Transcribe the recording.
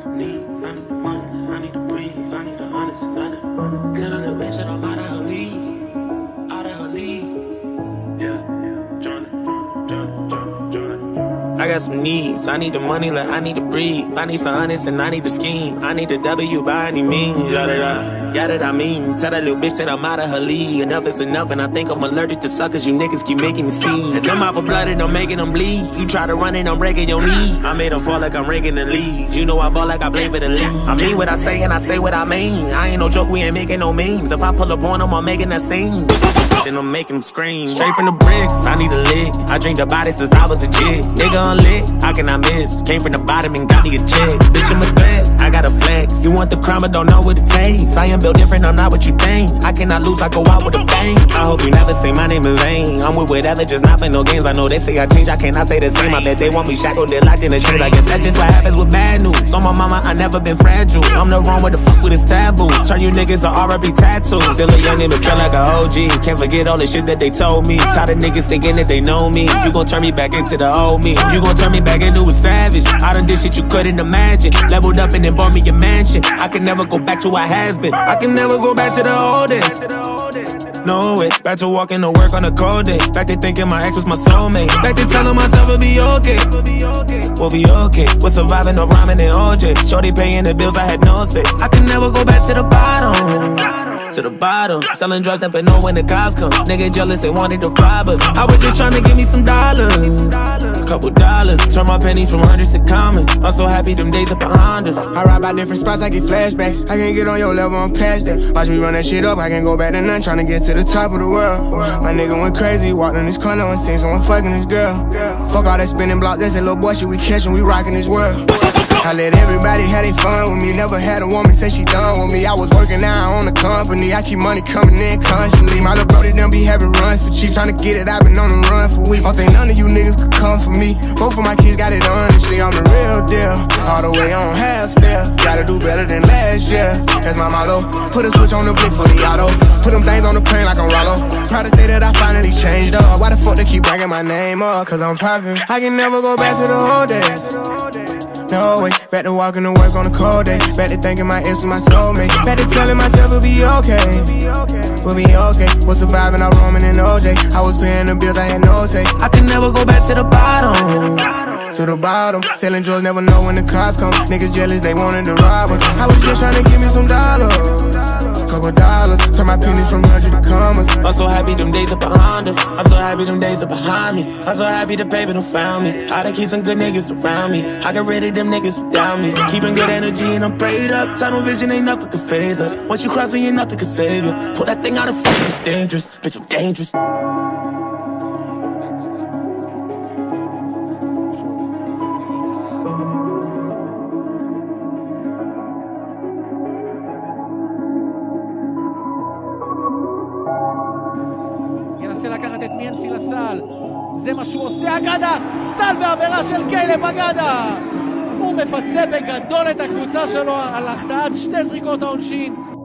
some needs. I need the money, I need to breathe. I need the honest and honest. I got some needs. I need the money, like I need to breathe. I need some honest and I need to scheme. I need the W by any means. Yada yada. Yeah, that I mean. Tell that little bitch that I'm out of her league. Enough is enough, and I think I'm allergic to suckers. You niggas keep making me sneeze. And them out for blood and I'm making them bleed. You try to run it, I'm breaking your knee. I made them fall like I'm ranking the league. You know I ball like I play for the league. I mean what I say and I say what I mean. I ain't no joke, we ain't making no memes. If I pull up on them, I'm making a scene. Then I'm making them scream. Straight from the bricks, I need a lick. I drink the body since I was a kid. Nigga unlit, how can I miss? Came from the bottom and got me a check. Bitch, I'm a threat, You want the crime, but don't know what it takes. I am built different, I'm not what you think. I cannot lose, I go out with a bang. I hope you never say my name in vain. I'm with whatever, just not play no games. I know they say I change, I cannot say the same. I bet they want me shackled, they're locked in a chains. I guess that's just what happens with bad news. On my mama, I never been fragile. I'm the wrong with the fuck with this taboo. Turn you niggas to RB tattoos. Still a young nigga, feel like a OG. Can't forget all the shit that they told me. Tired of niggas thinking that they know me. You gon' turn me back into the old me. You gon' turn me back into a savage. You couldn't imagine. Leveled up and then bought me a mansion. I can never go back to what has been. I can never go back to the old days. No way. Back to walking to work on a cold day. Back to thinking my ex was my soulmate. Back to telling myself it'll be okay. We'll be okay. We're surviving no rhyming and OJ. Shorty paying the bills, I had no say. I can never go back to the bottom to the bottom. Selling drugs, never know when the cops come. Nigga jealous, they wanted to rob us. I was just trying to give me some dollars. A couple dollars. Turn my pennies from hundreds to commas. I'm so happy them days are behind us. I ride by different spots, I get flashbacks. I can't get on your level, I'm past that. Watch me run that shit up, I can't go back to none. Trying to get to the top of the world. My nigga went crazy, walked in this corner and seen someone fucking this girl. Fuck all that spinning block, that's that little boy shit we catching, we rocking this world. I let everybody have their fun with me. Never had a woman say she done with me. I was working out on the company. I keep money coming in constantly. My little brody done be having runs for cheap. Trying to get it, I've been on the run for weeks. Don't think none of you niggas could come for me. Both of my kids got it honestly. I'm the real deal. All the way on half step. Gotta do better than last year. That's my motto. Put a switch on the blick for the auto. Put them things on the plane like I'm Rollo. Proud to say that I finally changed up. Why the fuck they keep bringing my name up? Cause I'm poppin'. I can never go back to the old days. No way, back to walking to work on a cold day. Back to thinking my ex was my soulmate. Back to telling myself it'll be okay. We'll be okay. Was surviving, I roaming in OJ. I was paying the bills, I had no say. I can never go back to the bottom to the bottom. Selling drugs, never know when the cops come. Niggas jealous, they wanted to rob us. I was just trying to give me some dollars. Turn my pennies from hundred to commas. I'm so happy them days are behind us. I'm so happy them days are behind me. I'm so happy the paper done found me. How to keep some good niggas around me. I get rid of them niggas who down me. Keeping good energy and I'm prayed up. Tunnel vision ain't nothing can phase us. Once you cross me, ain't nothing can save you. Pull that thing out of fucking, it's dangerous. Bitch, I'm dangerous. זה מה שהוא עושה, אגדה! סל בעבירה של כלב אגדה! הוא מפצה בגדול את הקבוצה שלו על החטאת שתי זריקות העונשין